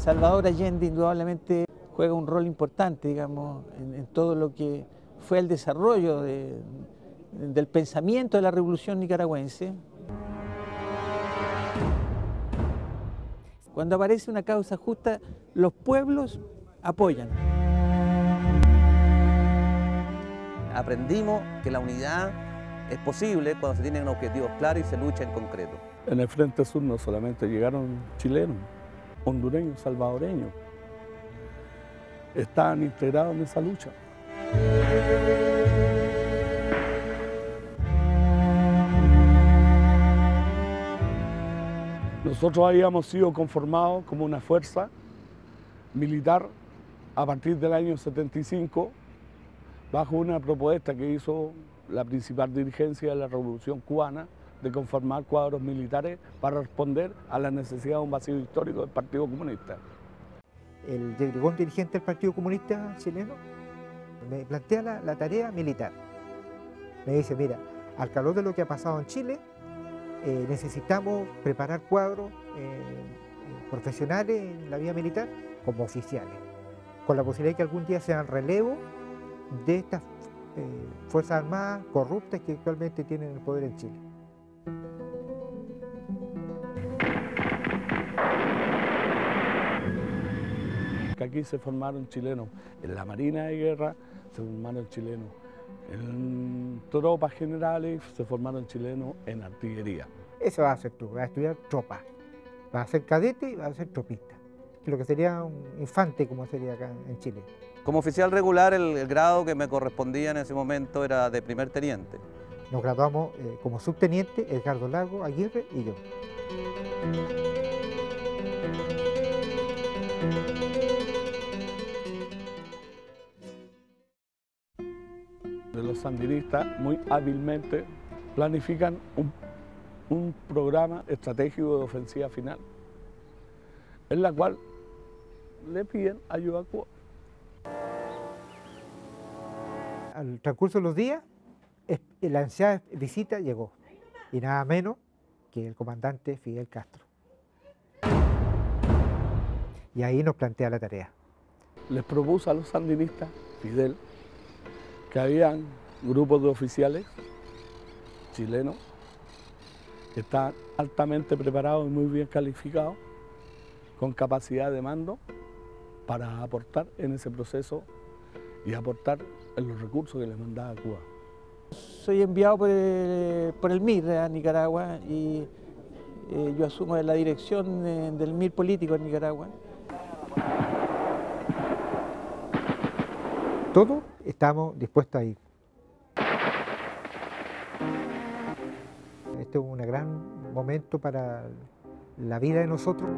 Salvador Allende indudablemente juega un rol importante, digamos, en, todo lo que fue el desarrollo del pensamiento de la revolución nicaragüense. Cuando aparece una causa justa, los pueblos apoyan. Aprendimos que la unidad es posible cuando se tienen objetivos claros y se lucha en concreto. En el Frente Sur no solamente llegaron chilenos, hondureños, salvadoreños, estaban integrados en esa lucha. Nosotros habíamos sido conformados como una fuerza militar a partir del año 75 bajo una propuesta que hizo la principal dirigencia de la Revolución Cubana de conformar cuadros militares para responder a la necesidad de un vacío histórico del Partido Comunista. El dirigente del Partido Comunista chileno me plantea la, tarea militar. Me dice, mira, al calor de lo que ha pasado en Chile, eh, necesitamos preparar cuadros eh, profesionales en la vía militar como oficiales, con la posibilidad de que algún día sean relevo de estas eh, Fuerzas Armadas corruptas que actualmente tienen el poder en Chile. Que aquí se formaron chilenos en la Marina de Guerra, se formaron chilenos en tropas generales, se formaron chilenos en artillería. Eso vas a hacer tú, vas a estudiar tropa, vas a ser cadete y vas a ser tropista, lo que sería un infante como sería acá en Chile. Como oficial regular, el, grado que me correspondía en ese momento era de primer teniente. Nos graduamos eh, como subteniente Edgardo Lago, Aguirre y yo. Sandinistas muy hábilmente planifican un, un programa estratégico de ofensiva final, en la cual le piden ayuda a Cuba. al transcurso de los días, la ansiada visita llegó, y nada menos que el comandante Fidel Castro. Y ahí nos plantea la tarea. Les propuso a los sandinistas, Fidel, que habían grupos de oficiales chilenos que estaban altamente preparados y muy bien calificados, con capacidad de mando para aportar en ese proceso y aportar en los recursos que les mandaba Cuba. Soy enviado por el, MIR a Nicaragua y eh, yo asumo la dirección del MIR político en Nicaragua. Todos estamos dispuestos a ir. Este es un gran momento para la vida de nosotros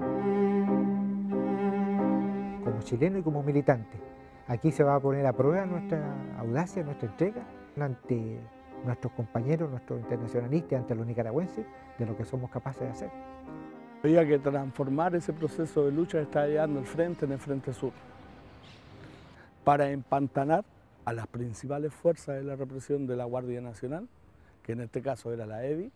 como chilenos y como militantes. Aquí se va a poner a prueba nuestra audacia, nuestra entrega ante nuestros compañeros, nuestros internacionalistas, ante los nicaragüenses, de lo que somos capaces de hacer. Había que transformar ese proceso de lucha que está llevando el frente en el frente sur, para empantanar a las principales fuerzas de la represión de la Guardia Nacional, que en este caso era la EBI,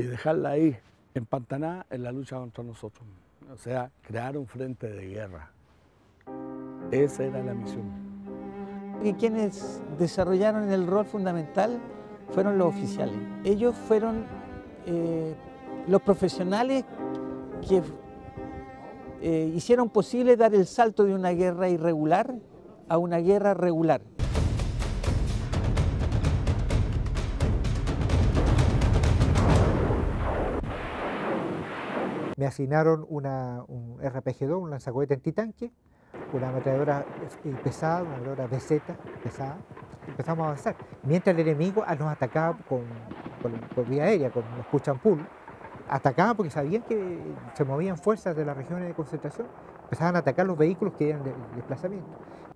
y dejarla ahí empantanada en la lucha contra nosotros. O sea, crear un frente de guerra. Esa era la misión. Y quienes desarrollaron el rol fundamental fueron los oficiales. Ellos fueron eh, los profesionales que eh, hicieron posible dar el salto de una guerra irregular a una guerra regular. Me asignaron un RPG-2, un lanzacohete antitanque, una ametralladora eh, pesada, una ametralladora BZ pesada, empezamos a avanzar. Mientras el enemigo nos atacaba con, por vía aérea, con los push and atacaban porque sabían que se movían fuerzas de las regiones de concentración, empezaban a atacar los vehículos que eran de desplazamiento.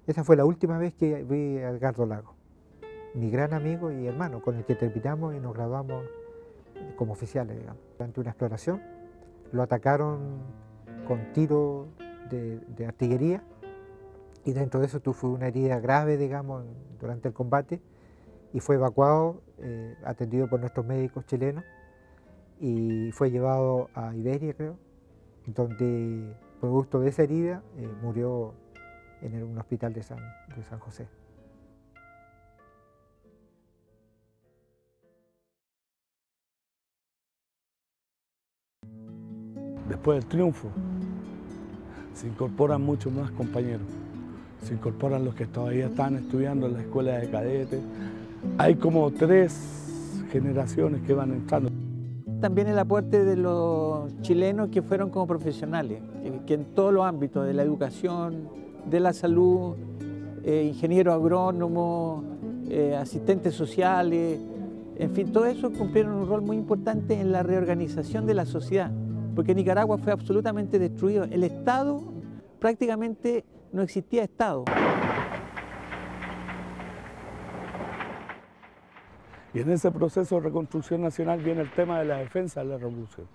Esa fue la última vez que vi a Edgardo Lago, mi gran amigo y hermano, con el que terminamos y nos graduamos como oficiales, digamos. Durante una exploración lo atacaron con tiros de, de artillería y dentro de eso tuvo una herida grave, digamos, durante el combate y fue evacuado, eh, atendido por nuestros médicos chilenos y fue llevado a Iberia, creo, donde producto de esa herida, eh, murió en un hospital de San, de San José. Después del triunfo, se incorporan muchos más compañeros. Se incorporan los que todavía están estudiando en la escuela de cadetes. Hay como tres generaciones que van entrando. También el aporte de los chilenos que fueron como profesionales, que, en todos los ámbitos, de la educación, de la salud, eh, ingenieros agrónomos, eh, asistentes sociales, en fin, todo eso cumplieron un rol muy importante en la reorganización de la sociedad porque Nicaragua fue absolutamente destruido. El Estado, prácticamente no existía Estado. Y en ese proceso de reconstrucción nacional viene el tema de la defensa de la revolución.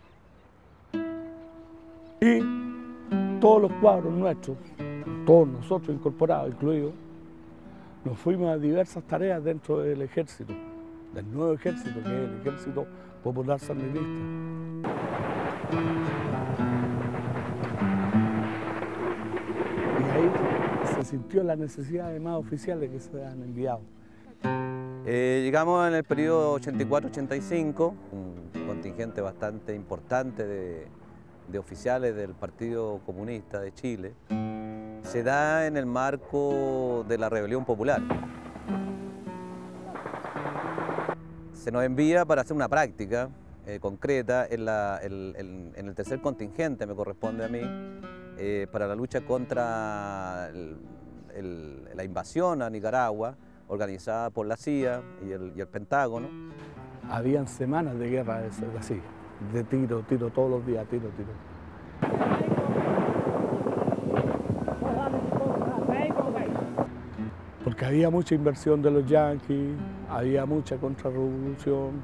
Y todos los cuadros nuestros, todos nosotros incorporados, incluidos, nos fuimos a diversas tareas dentro del ejército, del nuevo ejército, que es el Ejército Popular Sandinista. Y ahí se sintió la necesidad de más oficiales que se han enviado. Eh, llegamos en el periodo 84-85, un contingente bastante importante de, de oficiales del Partido Comunista de Chile. Se da en el marco de la rebelión popular. Se nos envía para hacer una práctica eh, concreta en, el tercer contingente, me corresponde a mí, eh, para la lucha contra la invasión a Nicaragua, organizada por la CIA y el, Pentágono. Habían semanas de guerra así, de tiro, tiro todos los días, tiro, tiro. Porque había mucha inversión de los yanquis, había mucha contrarrevolución.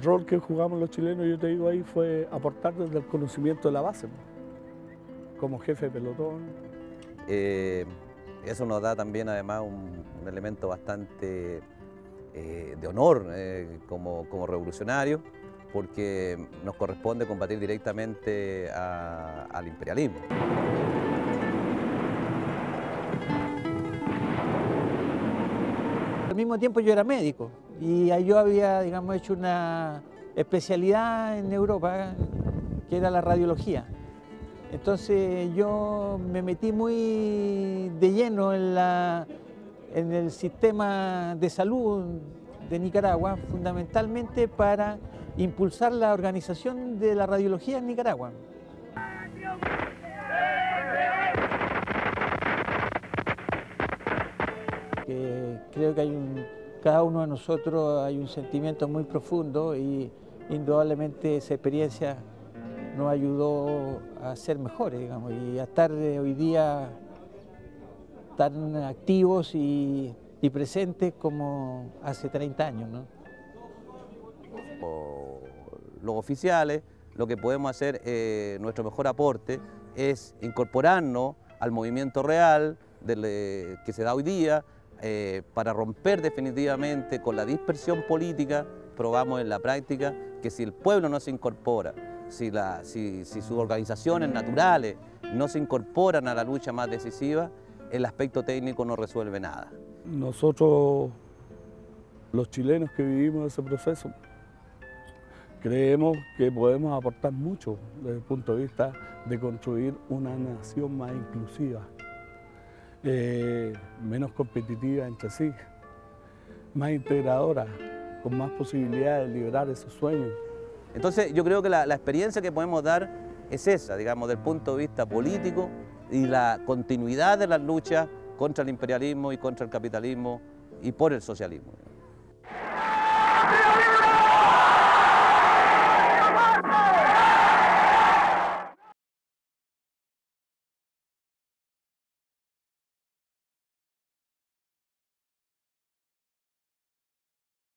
El rol que jugamos los chilenos, yo te digo ahí, fue aportar desde el conocimiento de la base, como jefe de pelotón. Eh, eso nos da también además un, elemento bastante eh, de honor eh, como, como revolucionarios, porque nos corresponde combatir directamente al imperialismo. Al mismo tiempo yo era médico, y yo había, digamos, hecho una especialidad en Europa, que era la radiología. Entonces yo me metí muy de lleno en, la, en el sistema de salud de Nicaragua, fundamentalmente para impulsar la organización de la radiología en Nicaragua. creo que hay un, cada uno de nosotros hay un sentimiento muy profundo y indudablemente esa experiencia nos ayudó a ser mejores, digamos, y a estar eh, hoy día tan activos y, presentes como hace 30 años. Los oficiales, lo que podemos hacer, eh, nuestro mejor aporte, es incorporarnos al movimiento real eh, que se da hoy día, eh, para romper definitivamente con la dispersión política, probamos en la práctica que si el pueblo no se incorpora, si, sus organizaciones naturales no se incorporan a la lucha más decisiva, el aspecto técnico no resuelve nada. Nosotros, los chilenos que vivimos ese proceso, creemos que podemos aportar mucho desde el punto de vista de construir una nación más inclusiva, eh, menos competitiva entre sí, más integradora, con más posibilidades de liberar esos sueños. Entonces yo creo que la, la experiencia que podemos dar es esa, digamos, del punto de vista político y la continuidad de las luchas contra el imperialismo y contra el capitalismo y por el socialismo.